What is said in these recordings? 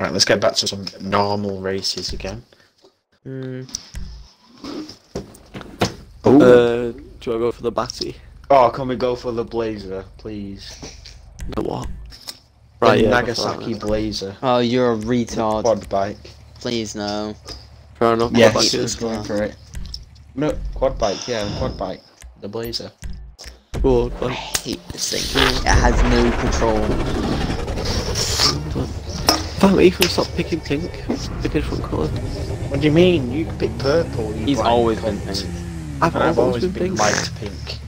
Right, let's get back to some normal races again. Mm. Ooh. Uh, do I go for the Bati? oh, can we go for the Blazer, please? The what? The Right, yeah. Nagasaki Blazer. Oh, you're a retard. Quad bike. Please no. Fair enough. Yes, Quad bike bike is is going for it. No, quad bike, yeah, quad bike. The Blazer. good, I hate this thing. It has no control. Damn, Ethan, stop picking pink. It's A different colour. What do you mean? You pick purple. You He's always cunt. been pink. I've, And I've always been been pink. light pink.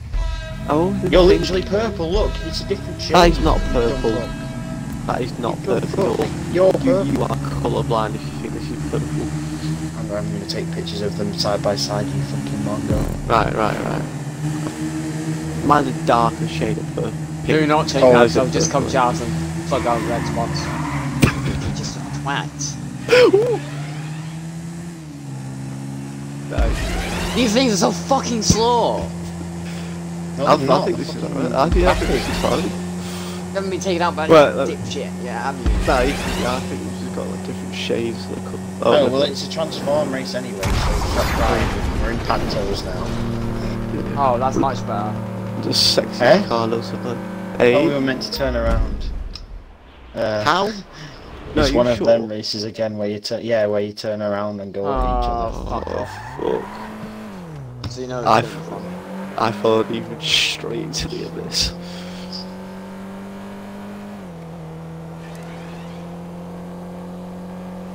I've always been You're pink. literally purple. Look, it's a different shade. That is not purple. That is not You don't purple. look. You're You, purple. you are colourblind if you think this is purple. I'm, I'm gonna take pictures of them side by side. You fucking mongo. Right, right, right. Mine's a darker shade of purple. Do not change Oh, that, is so it just come purple? shout and plug out red spots. You're just a twat. These things are so fucking slow. No, I, they're I not. think this is alright. I think, I think this is fine. Haven't been taken out by Right, any let- dipshit. Yeah, have you? Nah, yeah, I think this has got like different shades of the colour. Oh, no. well, it's a transform race anyway, so that's right. We're in Pantos now. Oh, that's much better. The sexy Eh? car or something. Oh, Hey, we were meant to turn around. Uh, how? No, it's you one of them races again where you turn, yeah, where you turn around and go at each other. Oh, fuck Oh, off. So you know I've, gonna be. I thought even straight into the abyss.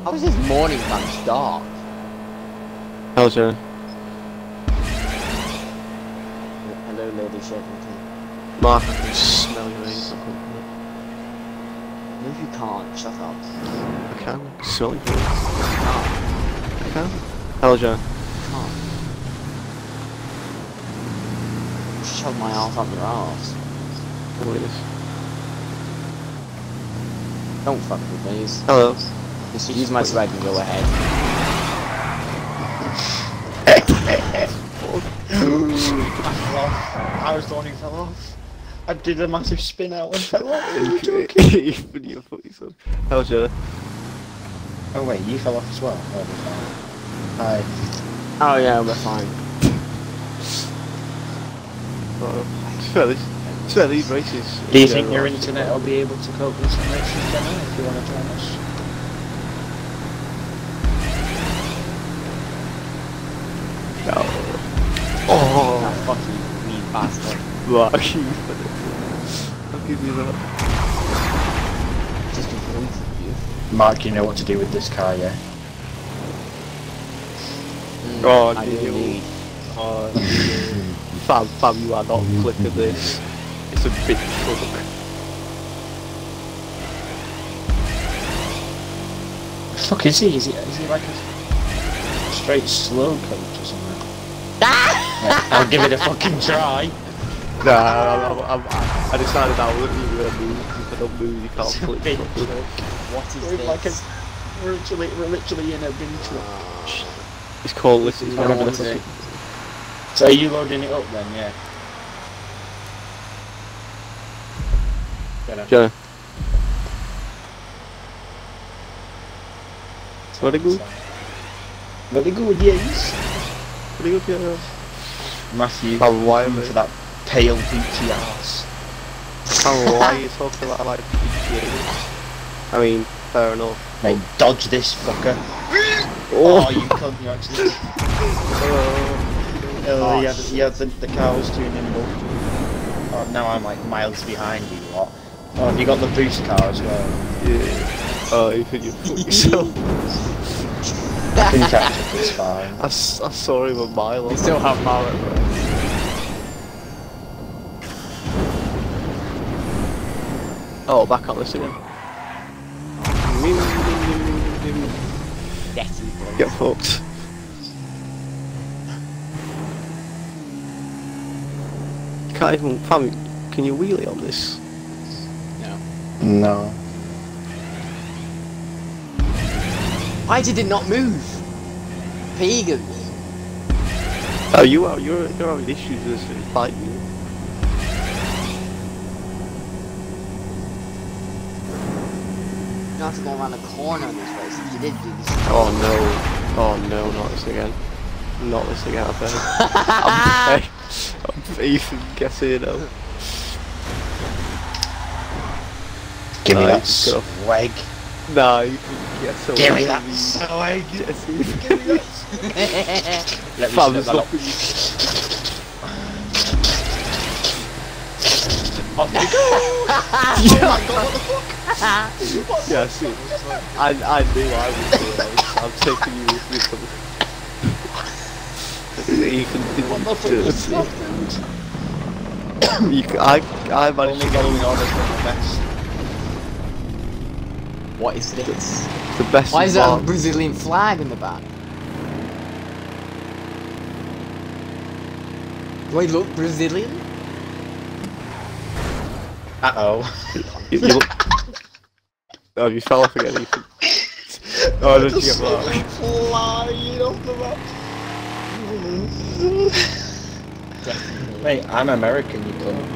How is this morning match dark? How's your... Hello, Lady Sheffington. Mark, I can smell your ace. I No, you can't. Shut up. can your ace. You can't. I can. How's your... You can't. Shove my ass up your ass. This. Don't fuck me, please. Hello. Just use my swag and go ahead. I fell off. I was the one who fell off. I did a massive spin out and fell off. Are you joking? Even your footy son. How's your... Oh wait, you fell off as well. Oh, we're fine. Hi. Oh yeah, we're fine. Oh, it's fair, this... It's fair, these races... Do you yeah, think your internet will be able to cope with some races, Gemma, if you want to join us? Bastard. right. I'll give you that. Just avoided you. Mark, you know what to do with this car, yeah? Mm, Oh, I do did you? indeed. Oh, fam, fam, you are not clicking this. It's a big truck. fuck is he? Is he, is he like a straight slow coach or something? Yeah, I'll give it a fucking try. Nah, I'm, I'm, I'm, I decided I wasn't even gonna move. If I don't move, you can't It's a click. big What is We're like a, this? we're literally, we're literally in a bin truck. It's called this. It's I called remember this. the So are you loading it up then? Yeah. Get up. Jenna, Very good. Very good, yes. pretty good, yeah. Matthew, why am for that pale beachy ass. Oh, why are you talking about like PGA? I mean, fair enough. Hey, dodge this fucker. Oh, Oh, you cunt, oh, you actually. Oh, yeah, the, yeah the, the car was too nimble. Oh, now I'm like miles behind you lot. Oh, have you got the boost car as well? yeah. Oh, you think you put yourself? I can catch up, it's fine. I, I saw him a mile We off. still have Mallet, bro. Oh, back on this again. Get fucked. You can't even, fam, can you wheelie on this? No. No. Why did it not move? Pagans. Oh, you are, you're, you're having issues with this fight you. You don't have to go around the corner in this race. You did do this. Oh no. Oh no, not this again. Not this again, I beg. I'm, I'm Ethan, guess here now. Give me that swag. Nah, Ethan, yes, Give me that swag. Yes, Give me that. Let me Fam, snip there's that up. Off we go. oh my god, what the fuck? Yeah, see. I, I knew I was do it. I'm taking you with me. Ethan didn't What the fuck do just? You, I, I managed Only to get from the best. What is this? the best Why is there a. Brazilian flag in the back? Do I look Brazilian? Uh oh. You, you look... Oh, you fell off again, Ethan. Oh, did you get that? flying off the map. Mate, I'm American, you cunt.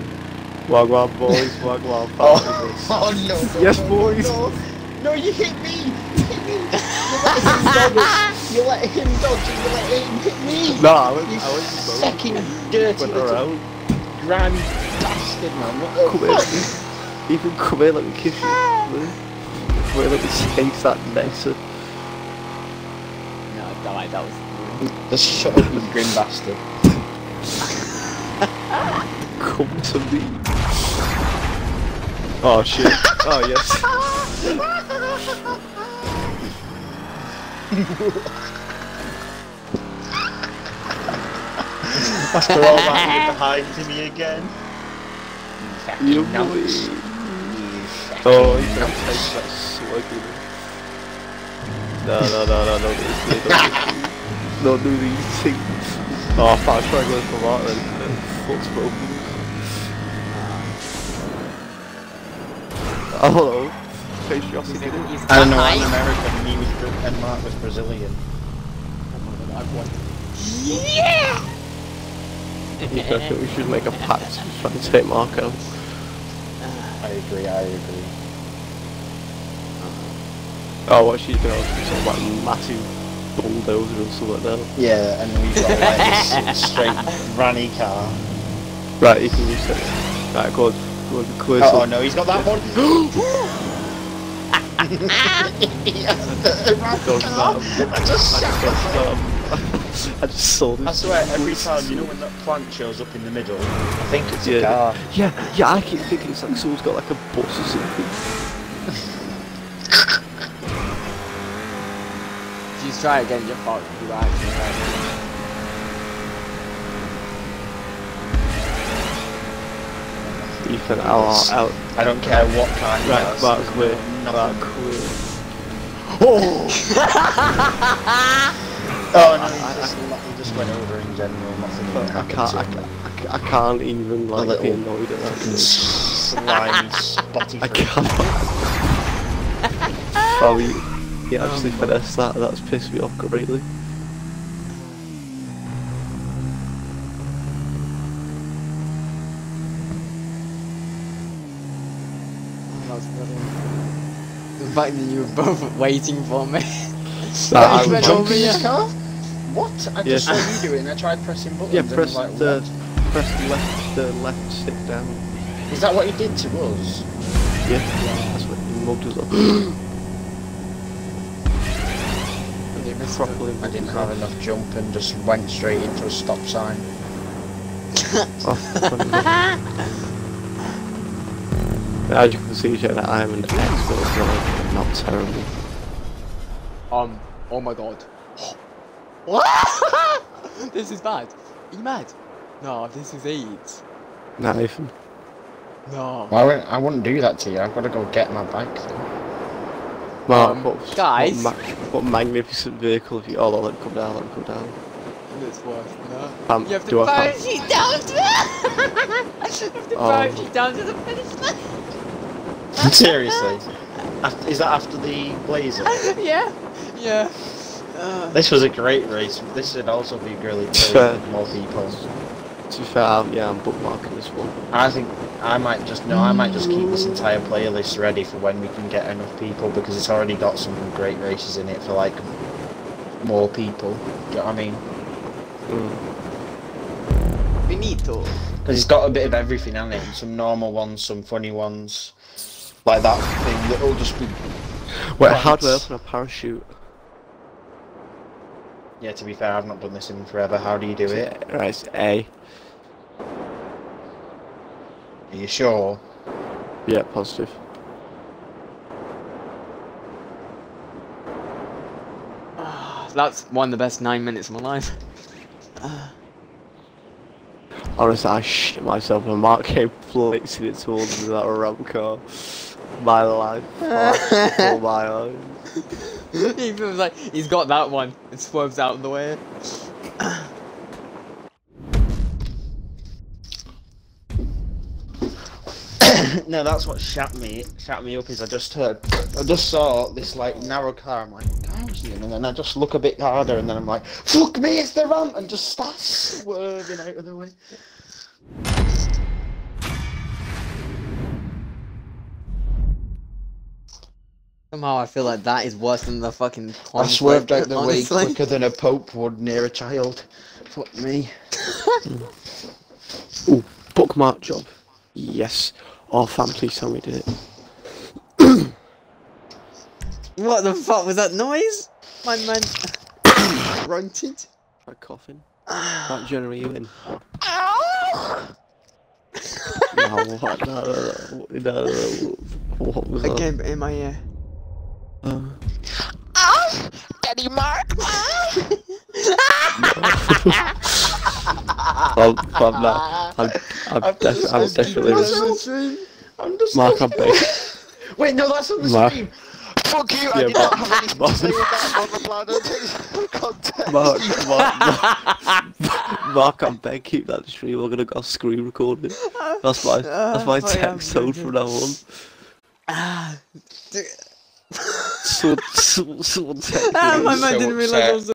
Wagwan boys, wagwan Oh, families. oh no. Yes, no, boys. No, no, you hit me. You hit me. You let him dodge. You let him dodge and you let him hit me. No, I went, You I went to both. fucking dirty Went little around. grimy bastard, man. What Come the fuck? here. Ethan, come here, let me kiss you. Ah. Come here, Come here, let me taste that nectar. No, that, that was. Just shut up, you grim bastard. Come to me. Oh shit. Oh yes. After all that, you're behind to me again. You fucking boy. Nonce. Oh, you can taste that slugging. No, no, no, no, no, do this, don't, don't do these things. Oh, I thought I was trying to go for that then. then Foot's broken. Oh, hello. Face your He's, again. he's I don't know, I'm behind. American and he was Bra- and Mark was Brazilian. I've won. Yeah, I think we should make a pact to try and take Mark out. I agree, I agree. Uh-huh. Oh, what she's gonna do some like massive bulldozer or something now. Yeah, and we've got like this straight granny car. Right, you can use it. Right, go on. Go on, clear Oh, oh no, he's got that one. Go to that. I just shot Go to that. I just saw this. I swear, every time, you know when that plant shows up in the middle, I think it's a car. Yeah, yeah, I keep thinking it's like someone's got like a bus or something. If you try again, you're fucked. You're right. Ethan, out, out. I don't care what car he Right, has. Mark, there's clear. no- Mark, nothing. clear. Oh no, I- he just, he just went over in general, nothing even I can't, to I, him. I, I can't even like be annoyed at that. slimy, spotty I can't. oh, he, he actually oh, finessed that. That's pissed me off greatly. That was brilliant. The fact that you were both waiting for me. Nah, I was went joking. over here. his car? What? I just Yeah. saw you doing. I tried pressing buttons Yeah, press like, the what? press left the left stick down. Is that what you did to us? Yeah, that's what he mugged us up. Properly I didn't have enough jump and just went straight into a stop sign. Oh. As you can see, Jenna, I am an expert driver, not terrible. Um, oh my god. What? this is bad. Are you mad? No, this is AIDS. Nah, Nathan. No. Well, I wouldn't, I wouldn't do that to you. I've got to go get my bike. Though. Mark, Um, what, guys. What, ma- what magnificent vehicle have you. Oh, let me come down, let me come down. It's worse. No. Um, You have to do I have- parachute down to You have to Oh. parachute down to the finish line. Seriously? Af- Is that after the Blazer? yeah. Yeah. Uh, This was a great race. This should also be really Fair. played with more people. To be fair, I'm- yeah, I'm bookmarking this one. I think I might just no, I might just keep this entire playlist ready for when we can get enough people because it's already got some great races in it for like more people. Do you know what I mean? Mm. Finito. Because it's got a bit of everything on it. Some normal ones, some funny ones, like that thing that'll just be. Wait, how do I open a parachute? Yeah, to be fair, I've not done this in forever. How do you do it? Right, it's A. Are you sure? Yeah, positive. Ah, that's one of the best nine minutes of my life. Honestly, I shit myself when Mark came flexing it towards me that ramp car. My life. Oh my eyes. he feels like he's got that one It swerves out of the way. no, that's what shut me shut me up. Is I just heard, I just saw this like narrow car. I'm like, what car was he in? And then I just look a bit harder, and then I'm like, fuck me, it's the ramp, and just start swerving out of the way. Somehow I feel like that is worse than the fucking I swerved out the way honestly. quicker than a pope would near a child. Fuck me. Ooh, bookmark job. Yes. Oh, fam, please tell me you did it. What the fuck was that noise? My man grunted. Try coughing. That generally you in. no, what? No, no, no, no, no. What was that? Again, in my ear. Uh, Daddy Mark. I'm, I'm not. I'm, I'm, I've def- just- I'm definitely. listening. I'm just. Mark, I'm big. Wait, no, that's on the Mark. stream. Fuck you! I did Mark- not have anything Mark- to say with that on the plan. Context. Mark, Mark, Mark, Mark, I'm begging keep that stream. I'm gonna go screen recording. That's my that's my Uh, I'm text code from now on. Ah, dude. Someone, someone, someone text Ah, me. my man so didn't realize I upset. was